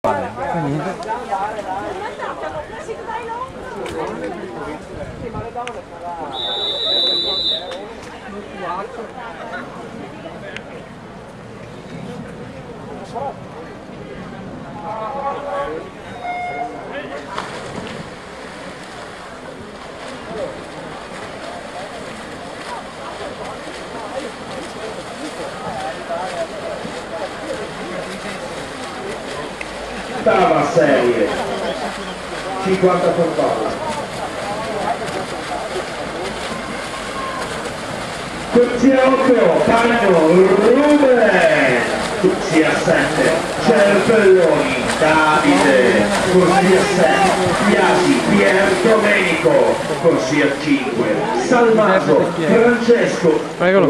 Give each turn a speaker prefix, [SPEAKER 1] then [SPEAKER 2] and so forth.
[SPEAKER 1] Vale, fa
[SPEAKER 2] ottava serie. 50 per palla. Corsia 8 Cagno Ruben Corsia 7 Cervelloni Davide. Corsia 6 Biasi Pier Domenico. Corsia 5 Salvato Francesco.
[SPEAKER 1] Prego.